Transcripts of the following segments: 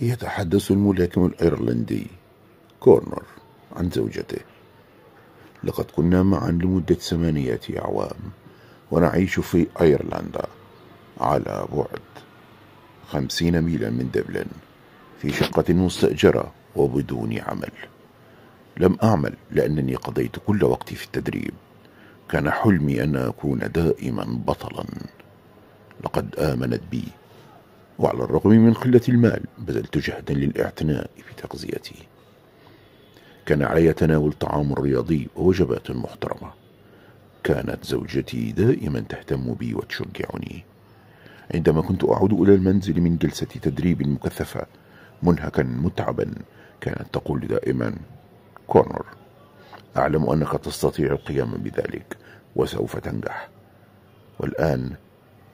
يتحدث الملاكم الأيرلندي كورنر عن زوجته. لقد كنا معا لمدة ثمانية أعوام ونعيش في أيرلندا على بعد خمسين ميلا من دبلن في شقة مستأجرة وبدون عمل. لم أعمل لأنني قضيت كل وقتي في التدريب. كان حلمي أن أكون دائما بطلا. لقد آمنت بي. وعلى الرغم من قلة المال بذلت جهدا للإعتناء بتغذيتي. كان علي تناول طعام رياضي ووجبات محترمة. كانت زوجتي دائما تهتم بي وتشجعني. عندما كنت أعود إلى المنزل من جلسة تدريب مكثفة منهكا متعبا كانت تقول دائما كورنر أعلم أنك تستطيع القيام بذلك وسوف تنجح. والآن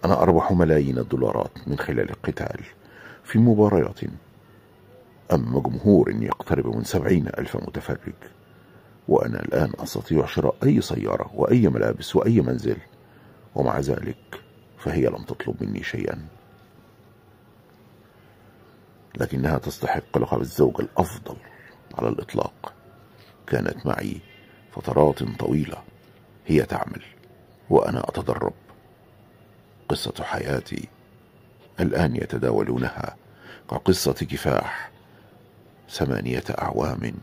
أنا أربح ملايين الدولارات من خلال القتال في مباريات أما جمهور يقترب من سبعين ألف متفرج وأنا الآن أستطيع شراء أي سيارة وأي ملابس وأي منزل ومع ذلك فهي لم تطلب مني شيئا. لكنها تستحق لقب الزوج الأفضل على الإطلاق. كانت معي فترات طويلة هي تعمل وأنا أتدرب. قصة حياتي. الآن يتداولونها كقصة كفاح ثمانية أعوام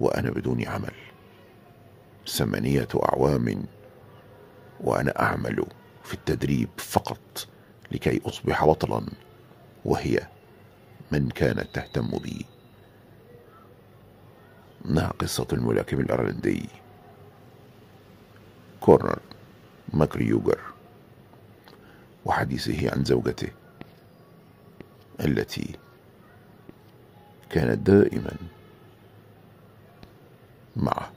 وأنا بدون عمل. ثمانية أعوام وأنا أعمل في التدريب فقط لكي أصبح بطلا وهي من كانت تهتم بي. إنها قصة الملاكم الأيرلندي؟ كونور ماكريجور وحديثه عن زوجته التي كانت دائما معه